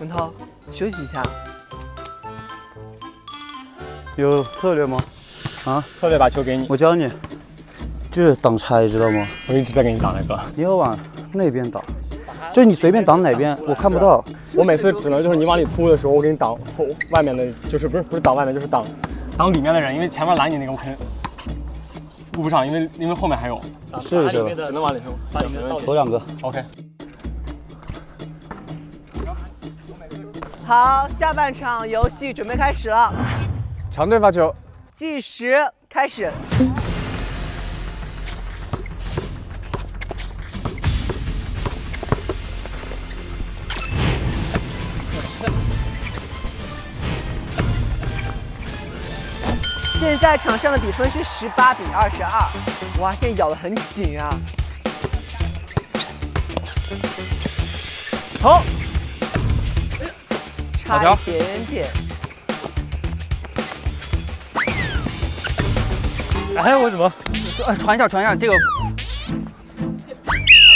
文涛，休息一下。有策略吗？啊，策略把球给你，我教你，就是挡拆，知道吗？我一直在给你挡那个。你要往那边挡，就你随便挡哪边，我看不到。我每次只能就是你往里扑的时候，我给你挡后外面的，就是不是不是挡外面，就是挡挡里面的人，因为前面拦你那个我肯定顾不上，因为因为后面还有。是这个，只能往里冲，把你们走两个。OK。好，下半场游戏准备开始了，长队发球，计时开始。现在场上的比分是十八比二十二，哇，现在咬得很紧啊！好，差一点点。哎，我怎么？呃传一下，传一下这个。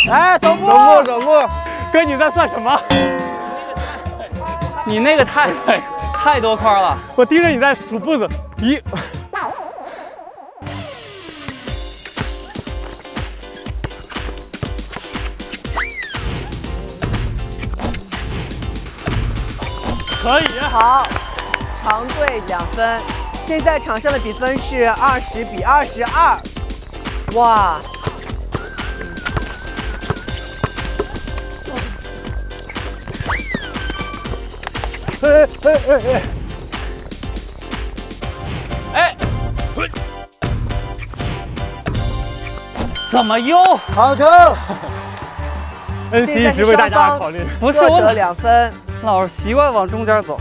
哎，走步，走步走步，哥你在算什么？你那个太太多块了。我盯着你在数步子，一。可以，好，长队两分。现在场上的比分是二十比二十二。哇！哎哎哎哎！哎，怎么又？好球！恩熙一直为大家考虑。不是我得两分。老是习惯往中间走。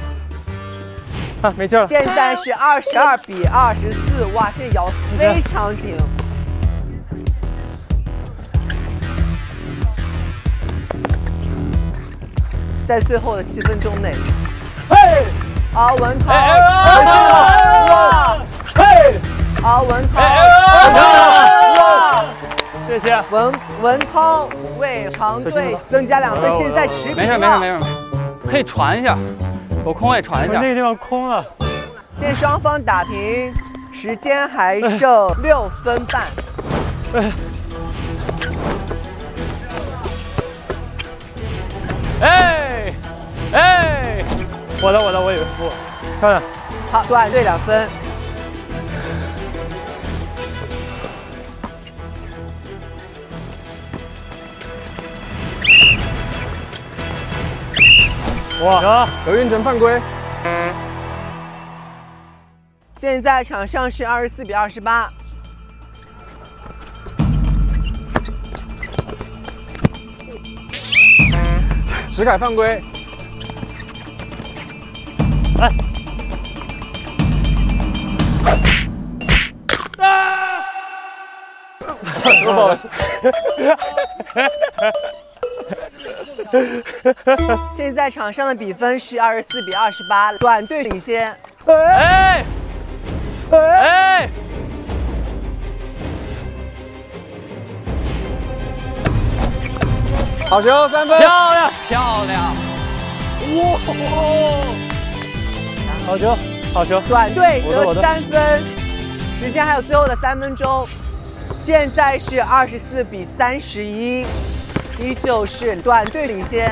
啊，没劲了。现在是二十二比二十四。哇，现在咬非常紧。在最后的七分钟内，嘿，敖文涛哎回去了。哎哇！嘿，敖文涛！谢谢。文文涛为长队增加两分，现在十比没事没事没事，可以传一下，有空位传一下。那个地方空了。现在双方打平，时间还剩六分半。哎哎，我的我的我以为输了，漂亮。好，短队两分。哇，刘运成犯规。现在场上是二十四比二十八。石凯犯规。来，不好意思。现在场上的比分是二十四比二十八，短队领先。哎哎，好球，三分。漂亮漂亮，哇好球，好球。短队得三分，时间还有最后的三分钟。现在是二十四比三十一，依旧是短队领先。